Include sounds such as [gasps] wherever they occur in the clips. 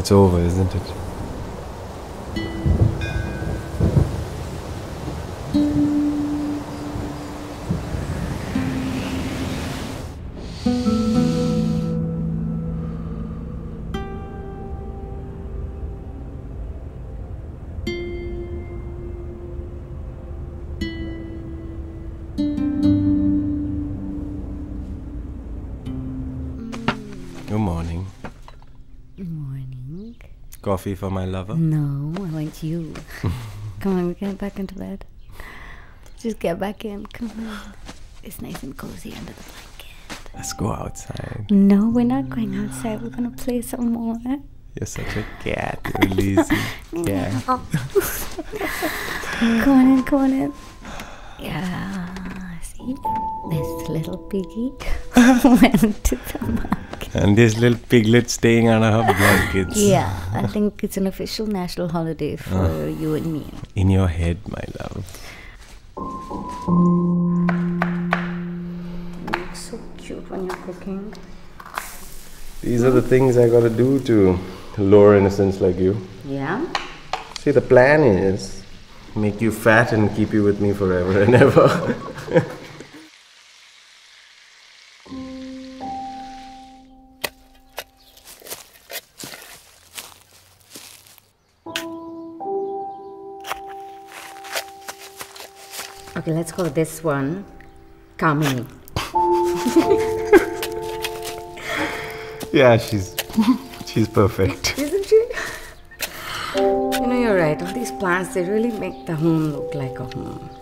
It's over, isn't it? Coffee for my lover? No, I want you. [laughs] Come on, we get back into bed. Just get back in. Come on. It's nice and cozy under the blanket. Let's go outside. No, we're not going outside. We're gonna play some more. You're such a cat. You're lazy. [laughs] [laughs] Come on in, come on in. Yeah. See? This little piggy went to the market. And this little piglet staying under her blankets. Yeah, I think it's an official national holiday for ah. you and me. In your head, my love. You look so cute when you're cooking. These are the things I gotta do to lure innocents like you. Yeah? See, the plan is make you fat and keep you with me forever and ever. [laughs] Okay, let's call this one Kamini. yeah, she's she's perfect. [laughs] Isn't she? You know, you're right. All these plants, they really make the home look like a home.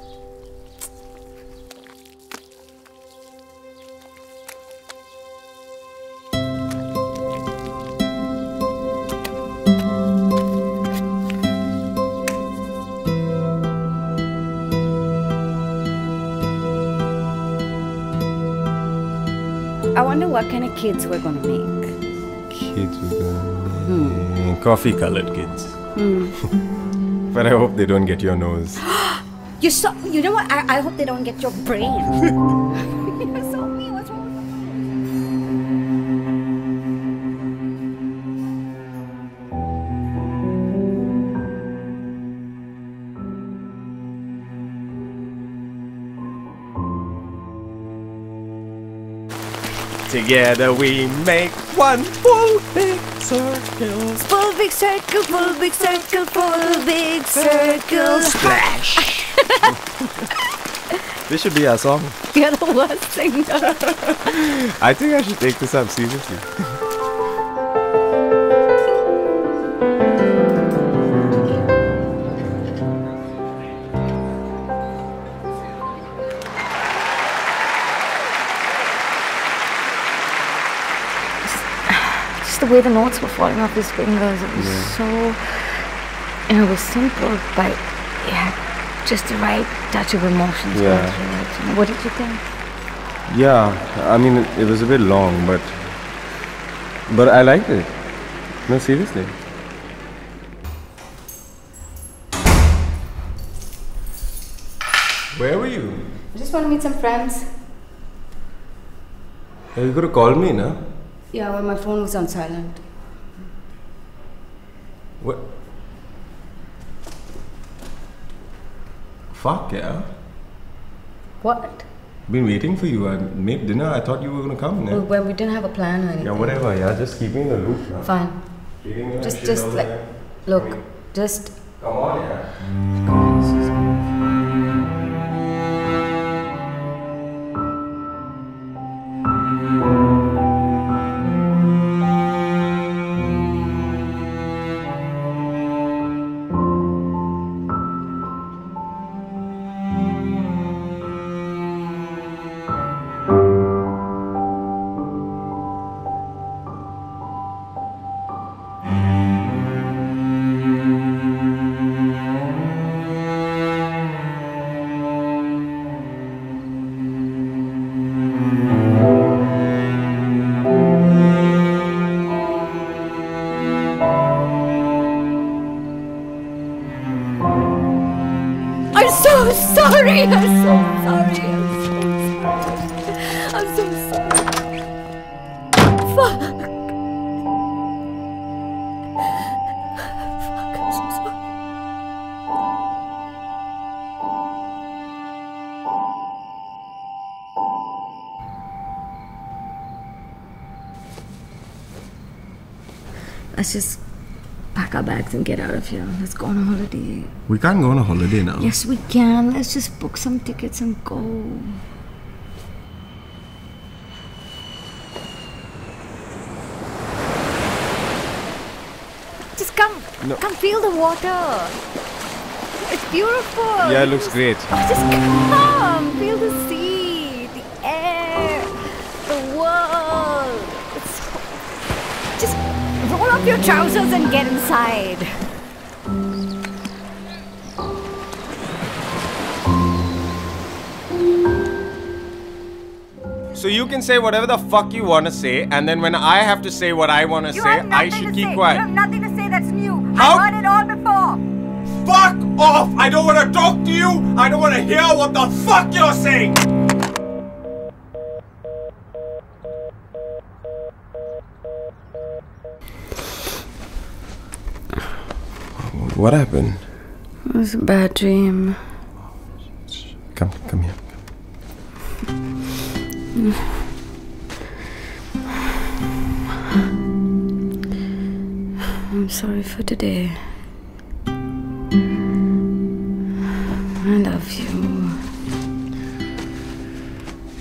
Wonder what kind of kids we're gonna make. Kids with uh, coffee colored kids. [laughs] but I hope they don't get your nose. [gasps] You so you know what? I, I hope they don't get your brain. [laughs] Together we make one full big circle. Full big circle, full big circle, full big circle. Splash! [laughs] this should be our song. You're the worst singer. I think I should take this up seriously. [laughs] way the notes were falling off his fingers. It was so. You know, it was simple, but it had just the right touch of emotions going Yeah. through it. What did you think? Yeah, I mean, it, it was a bit long, but. But I liked it. No, seriously. Where were you? I just want to meet some friends. You could have called me, no? Yeah, when my phone was on silent. What? Fuck yeah. What? Been waiting for you. I made dinner. I thought you were gonna come. Oh, well, Yeah, when we didn't have a plan or anything. yeah whatever. Yeah, just keep me in the loop. Now. Fine. Just, just like, look, just. Come on, yeah. so sorry. I'm so sorry. I'm so sorry. I'm so sorry. Fuck. Fuck. I'm so sorry. I just pack our bags and get out of here. Let's go on a holiday. We can't go on a holiday now. Yes, we can. Let's just book some tickets and go. Just come, No. come feel the water. It's beautiful. Yeah, it looks great. Just come, feel the sea, the air, the world. It's so... Just roll up your trousers and get inside. So you can say whatever the fuck you want to say, and then when I have to say what I want to say, I should keep say. You quiet. have nothing to say that's new. How- I've heard it all before. Fuck off! I don't want to talk to you. I don't want to hear what the fuck you're saying. What happened? It was a bad dream. Come, come here. [sighs] I'm sorry for today. I love you.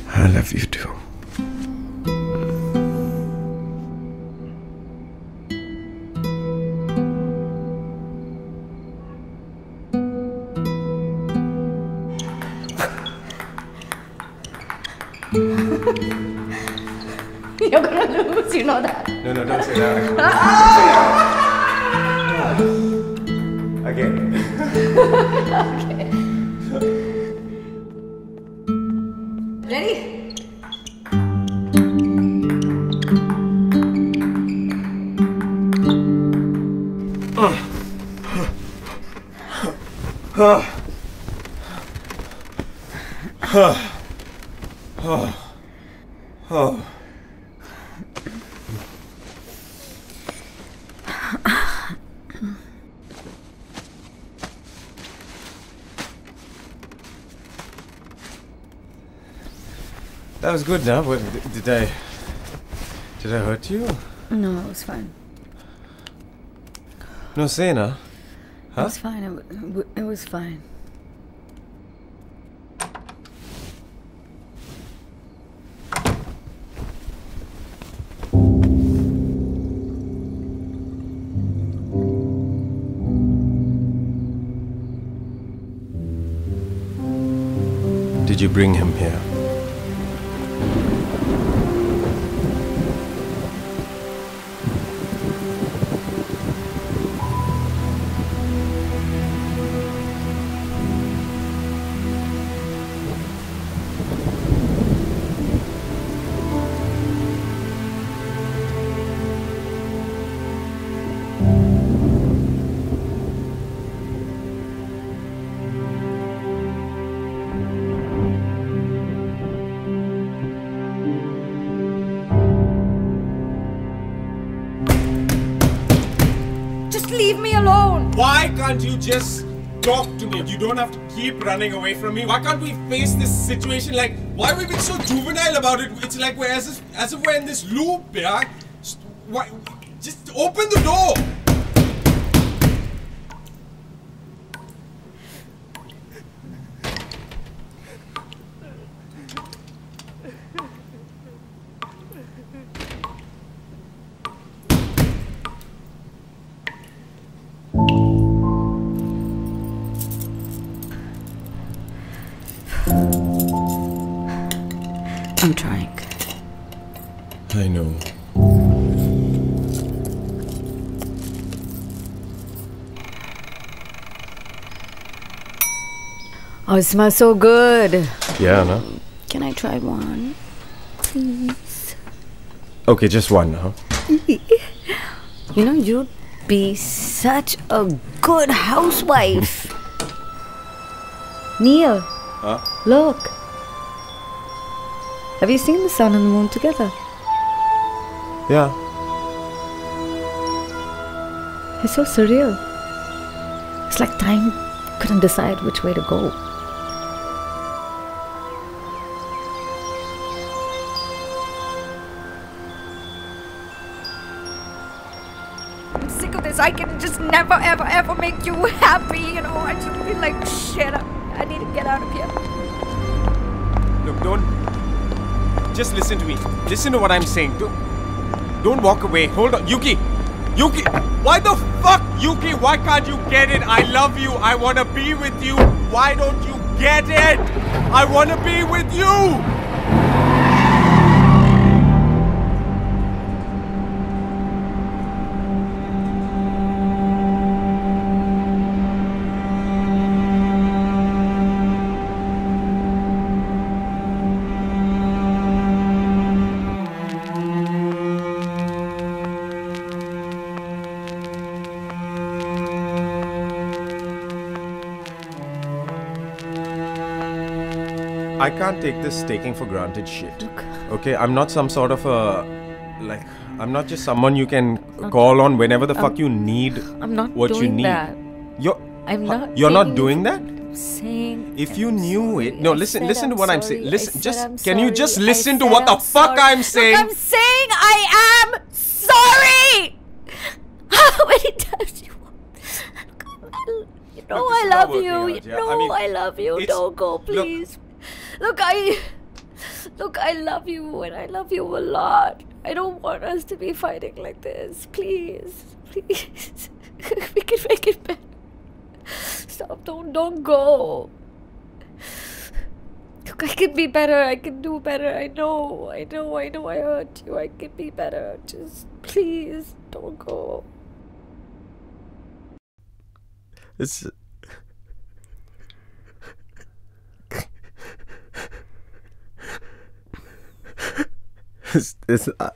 I love you too. No, no, don't say that. Again. Ready? That was good now. What, did- did I. Did I hurt you? No, it was fine. No, say now. It was fine. It, w- it was fine. Did you bring him here? Why can't you just talk to me? You don't have to keep running away from me. Why can't we face this situation? Like, why are we being so juvenile about it? It's like we're as if, as if we're in this loop, yeah? Just- Why? Just open the door. I'm trying. I know. Oh, it smells so good. Yeah, no? Can I try one? Please. Okay, just one now. [laughs] You know, you'd be such a good housewife. [laughs] Neil, Huh? look. Have you seen the sun and the moon together? Yeah. It's so surreal. It's like time couldn't decide which way to go. I'm sick of this. I can just never, ever, ever make you happy. You know, I just feel like shit. I, I need to get out of here. Look, don't. Just listen to me. Listen to what I'm saying. Don't, don't walk away. Hold on. Yuki! Yuki! Why the fuck, Yuki? Why can't you get it? I love you. I wanna be with you. Why don't you get it? I wanna be with you! I can't take this taking for granted shit. Okay, I'm not some sort of a. Like, I'm not just someone you can call on whenever the um, fuck you need I'm not what doing you need. that. You're. I'm not. You're not doing that? I'm saying. If you I'm knew sorry. it, no. I Listen, listen to I'm what I'm saying. Listen, just I'm can you just listen to what the fuck sorry. I'm saying? Look, I'm saying I am sorry. [laughs] How many times you want? You [laughs] know Look, I love you. You know I love you. Don't go, look- please. Look, I. Look, I love you and I love you a lot. I don't want us to be fighting like this. Please. Please. [laughs] we can make it better. Stop. Don't don't go. Look, I can be better. I can do better. I know. I know. I know I hurt you. I can be better. Just please don't go. It's. it's, it's uh,